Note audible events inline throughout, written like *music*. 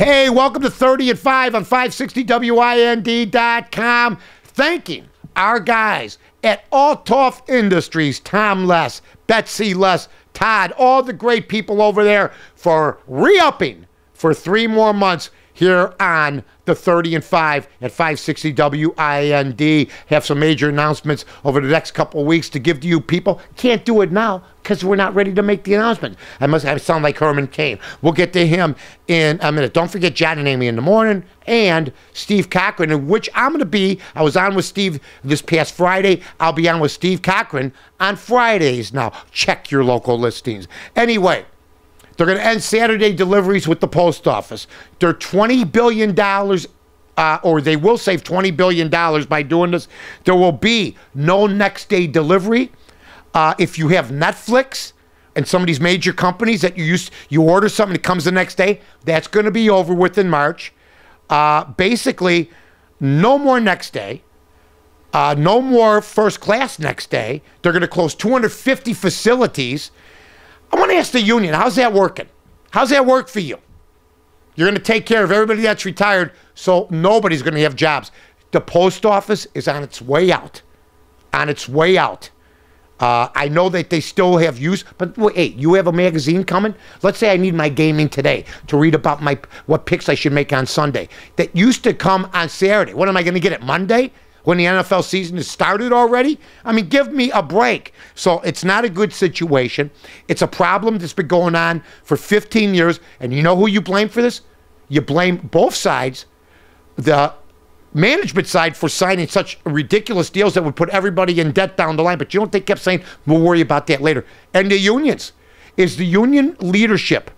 Hey, welcome to 30 and 5 on 560WIND.com. Thanking our guys at Althoff Industries, Tom Less, Betsy Less, Todd, all the great people over there for re upping for three more months here on the 30 and 5 at 560 WIND. Have some major announcements over the next couple of weeks to give to you people. Can't do it now because we're not ready to make the announcement. I must I sound like Herman Cain. We'll get to him in a minute. Don't forget John and Amy in the morning and Steve Cochran, in which I'm going to be. I was on with Steve this past Friday. I'll be on with Steve Cochran on Fridays now. Check your local listings. Anyway, they're going to end Saturday deliveries with the post office. They're $20 billion, uh, or they will save $20 billion by doing this. There will be no next day delivery. Uh, if you have Netflix and some of these major companies that you use, you order something, it comes the next day, that's going to be over with in March. Uh, basically, no more next day. Uh, no more first class next day. They're going to close 250 facilities. I want to ask the union, how's that working? How's that work for you? You're going to take care of everybody that's retired, so nobody's going to have jobs. The post office is on its way out. On its way out. Uh, I know that they still have use, but wait, you have a magazine coming? Let's say I need my gaming today to read about my what picks I should make on Sunday. That used to come on Saturday. What am I going to get it Monday? when the NFL season has started already? I mean, give me a break. So it's not a good situation. It's a problem that's been going on for 15 years. And you know who you blame for this? You blame both sides, the management side for signing such ridiculous deals that would put everybody in debt down the line. But you what they kept saying? We'll worry about that later. And the unions. Is the union leadership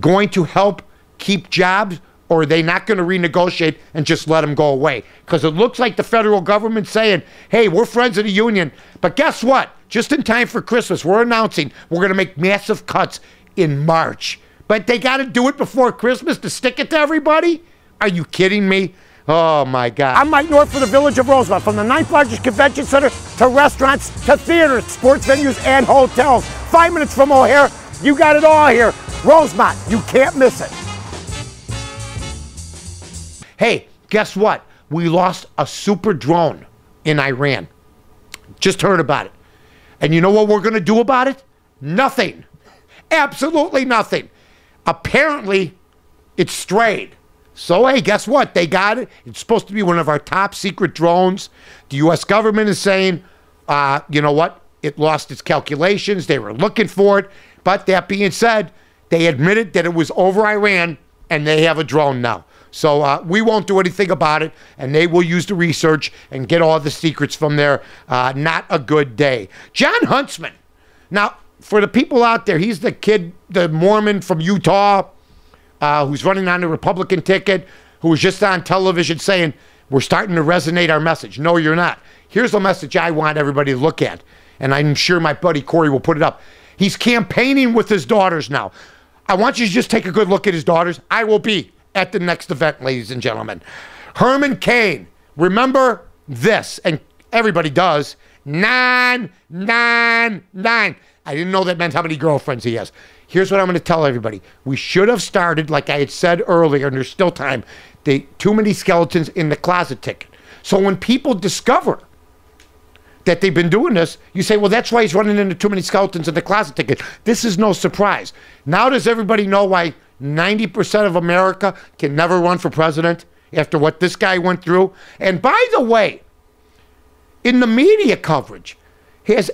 going to help keep jobs or are they not going to renegotiate and just let them go away? Because it looks like the federal government saying, hey, we're friends of the union. But guess what? Just in time for Christmas, we're announcing we're going to make massive cuts in March. But they got to do it before Christmas to stick it to everybody? Are you kidding me? Oh my God. I'm Mike North for the Village of Rosemont. From the ninth largest convention center to restaurants to theaters, sports venues, and hotels. Five minutes from O'Hare, you got it all here. Rosemont, you can't miss it. Hey, guess what? We lost a super drone in Iran. Just heard about it. And you know what we're going to do about it? Nothing. Absolutely nothing. Apparently, it strayed. So, hey, guess what? They got it. It's supposed to be one of our top secret drones. The U.S. government is saying, uh, you know what? It lost its calculations. They were looking for it. But that being said, they admitted that it was over Iran and they have a drone now. So uh, we won't do anything about it, and they will use the research and get all the secrets from there. Uh, not a good day. Jon Huntsman. Now, for the people out there, he's the kid, the Mormon from Utah, uh, who's running on the Republican ticket, who was just on television saying, We're starting to resonate our message. No, you're not. Here's the message I want everybody to look at, and I'm sure my buddy Corey will put it up. He's campaigning with his daughters now. I want you to just take a good look at his daughters. I will be at the next event, ladies and gentlemen. Herman Cain, remember this, and everybody does. Nine, nine, nine. I didn't know that meant how many girlfriends he has. Here's what I'm going to tell everybody. We should have started, like I had said earlier, and there's still time, the too many skeletons in the closet ticket. So when people discover that they've been doing this, you say, well, that's why he's running into too many skeletons in the closet ticket. This is no surprise. Now does everybody know why 90% of America can never run for president after what this guy went through. And by the way, in the media coverage, has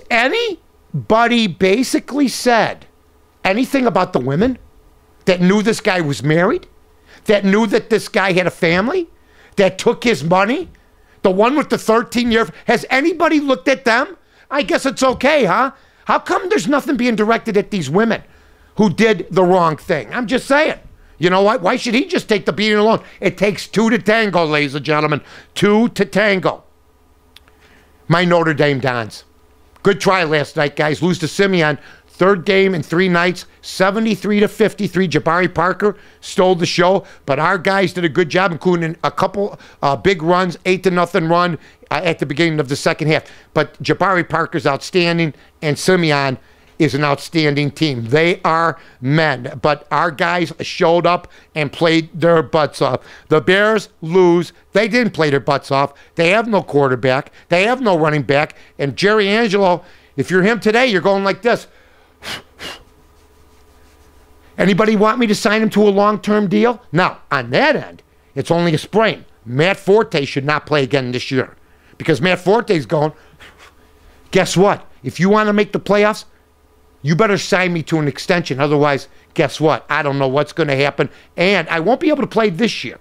anybody basically said anything about the women that knew this guy was married, that knew that this guy had a family, that took his money? The one with the 13 year. Has anybody looked at them? I guess it's okay, huh? How come there's nothing being directed at these women? who did the wrong thing. I'm just saying. You know what? Why should he just take the beating alone? It takes two to tango, ladies and gentlemen. Two to tango. My Notre Dame Dons. Good try last night, guys. Lose to Simeon. Third game in three nights, 73 to 53. Jabari Parker stole the show, but our guys did a good job, including a couple uh, big runs, eight to nothing run uh, at the beginning of the second half. But Jabari Parker's outstanding, and Simeon is an outstanding team. They are men, but our guys showed up and played their butts off. The Bears lose. They didn't play their butts off. They have no quarterback. They have no running back. And Jerry Angelo, if you're him today, you're going like this. *sighs* Anybody want me to sign him to a long term deal? Now, on that end, it's only a sprain. Matt Forte should not play again this year because Matt Forte's going, *sighs* guess what? If you want to make the playoffs, you better sign me to an extension. Otherwise, guess what? I don't know what's going to happen. And I won't be able to play this year,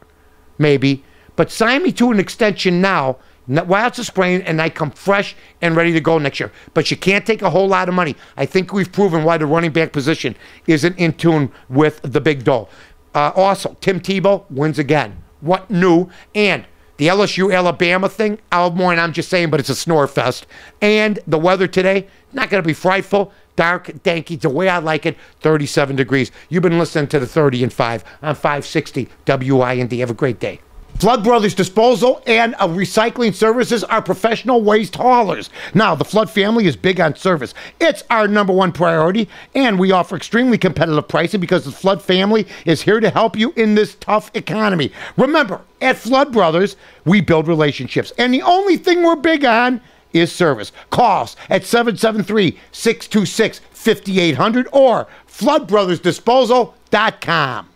maybe, but sign me to an extension now while it's a sprain and I come fresh and ready to go next year. But you can't take a whole lot of money. I think we've proven why the running back position isn't in tune with the big doll. Uh, also, Tim Tebow wins again. What new? And the LSU Alabama thing, Almore, I'm just saying, but it's a snore fest. And the weather today, not going to be frightful. Dark, danky, the way I like it, 37 degrees. You've been listening to the 30 and 5 on 560 WIND. Have a great day. Flood Brothers Disposal and uh, Recycling Services are professional waste haulers. Now, the Flood family is big on service. It's our number one priority, and we offer extremely competitive pricing because the Flood family is here to help you in this tough economy. Remember, at Flood Brothers, we build relationships, and the only thing we're big on is service. Call us at 773 626 5800 or floodbrothersdisposal.com.